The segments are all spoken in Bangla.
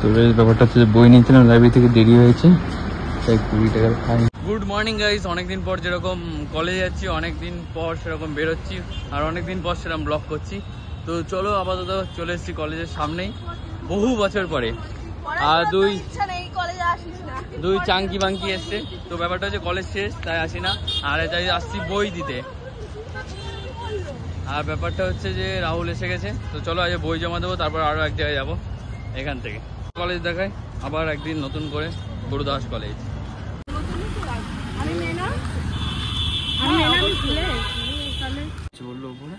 তো ব্যাপারটা হচ্ছে বই নিয়েছিলাম লাইব্রেরি থেকে দেরি গুড মর্নিং অনেকদিন পর যেরকম কলেজে যাচ্ছি পর সেরকম বেরোচ্ছি, আর পর সেরকম করছি। তো চলো, আপাতত চলে এসেছি কলেজের সামনেই, বহু বছর পরে। আর দুই দুই চাঙ্কি বাঙ্কি এসছে। তো ব্যাপারটা হচ্ছে কলেজ শেষ তাই আসি না। আর তাই আসছি বই দিতে। আর ব্যাপারটা হচ্ছে যে রাহুল এসে গেছে। তো চলো আজ বই জমা দেবো তারপর আরও এক জায়গায় যাব এখান থেকে। কলেজ দেখায় আবার একদিন নতুন করে গুরুদাস কলেজ। উপরে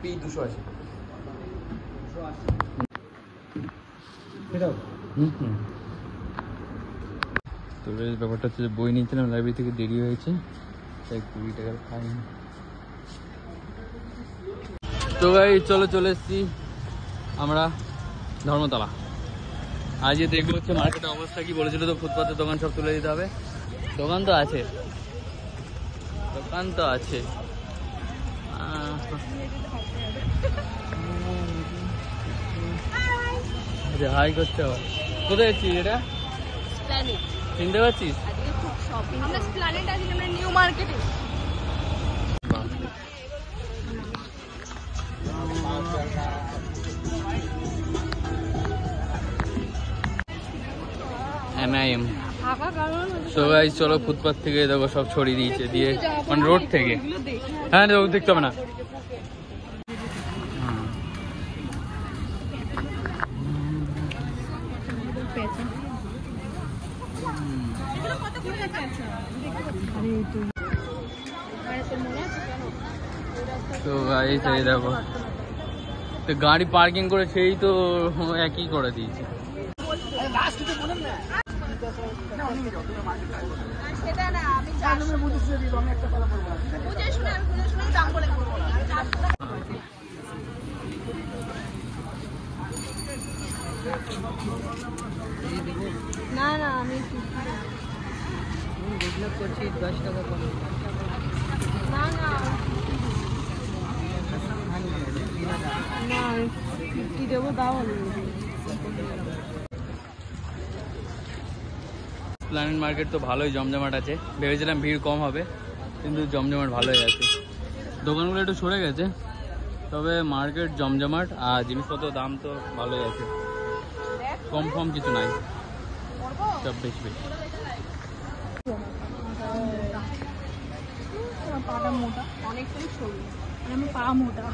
পি দুশো তো বেশ ব্যাপারটা হচ্ছে বই নিয়েছিলাম লাইব্রেরি থেকে দেরি হয়েছে তাই কুড়ি টাকার ফাইন তো ভাই চলো চলে এসছি আমরা ধর্মতলা। আজ যে দেখব হচ্ছে মার্কেটের অবস্থা কি বলেছিল তো ফুটপাতের দোকান সব তুলে দিতে হবে। দোকান তো আছে। দোকান তো আছে। আচ্ছা, হাই করতে হবে। কোথায় যাচ্ছিস এটা? চিনতে পারছিস? আজকে আমরা আমরা নিউ মার্কেটে কারণ তো গাই চলো ফুটপাথ থেকে দেখো সব ছড়িয়ে দিয়েছে দিয়ে মানে রোড থেকে। হ্যাঁ দেখো দেখতে হবে না। তো গাই সেই দেখো। তো গাড়ি পার্কিং করে সেই তো একই করে দিয়েছে। সেটা না আমি চারশো বুঝে শুনে আমি বুঝে শুনে দাম বলে দেবো। আমি চারশো টাকা না না আমি করছি দশ টাকা কম না না। না আমি ফিফটি দেবো তাও প্ল্যানেট মার্কেট তো ভালোই জমজমাট আছে। ভেবেছিলাম ভিড় কম হবে, কিন্তু জমজমাট ভালোই আছে। দোকানগুলো একটু সরে গেছে, তবে মার্কেট জমজমাট আর জিনিসপত্র দাম তো ভালোই আছে। কম কম কিছু নাই, সব বেশি বেশি। পাটা মোটা অনেকটাই আর আমি পা মোটা।